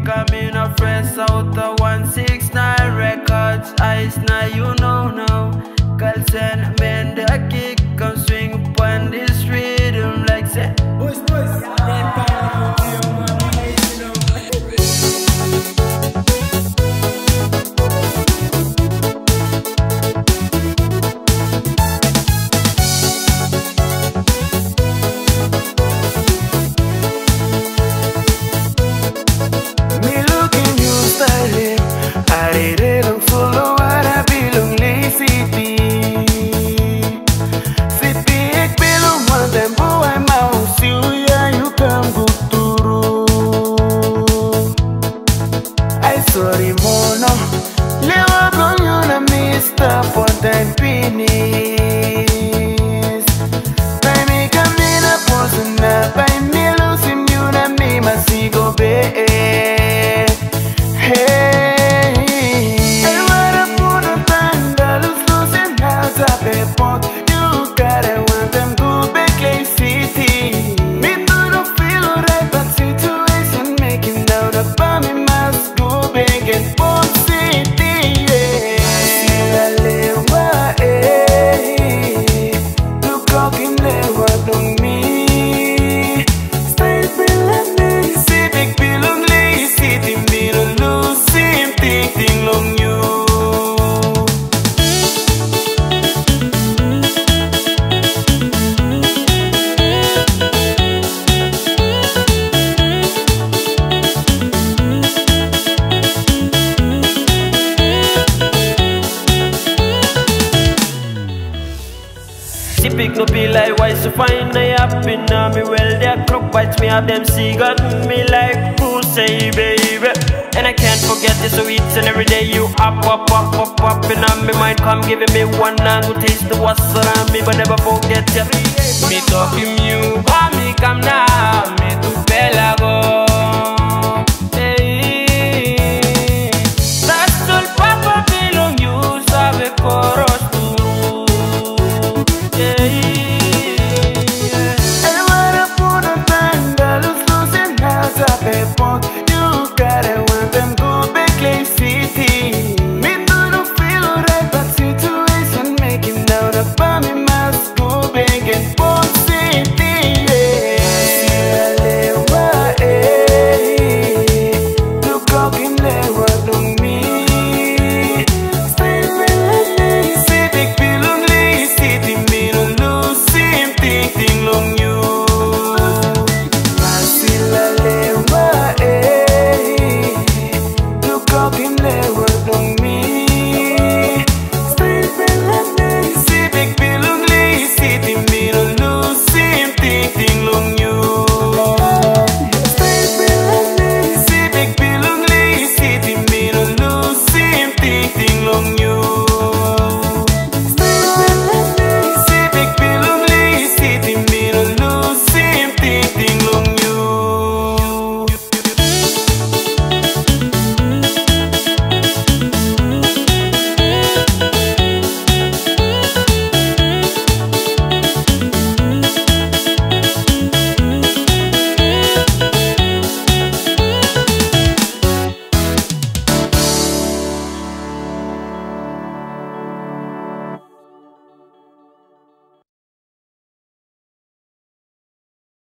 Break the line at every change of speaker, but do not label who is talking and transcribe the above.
Cause me no fresh out of 169 Rekordz. Ice now you know now Cullzen like why she find I happy now me well their crook bites me have them see got me like pussy baby. And I can't forget the sweets and every day you up up up up up and on me mind come giving me one and go taste the what's around me but never forget you me talking you but me come now me to go tĩnh lòng you.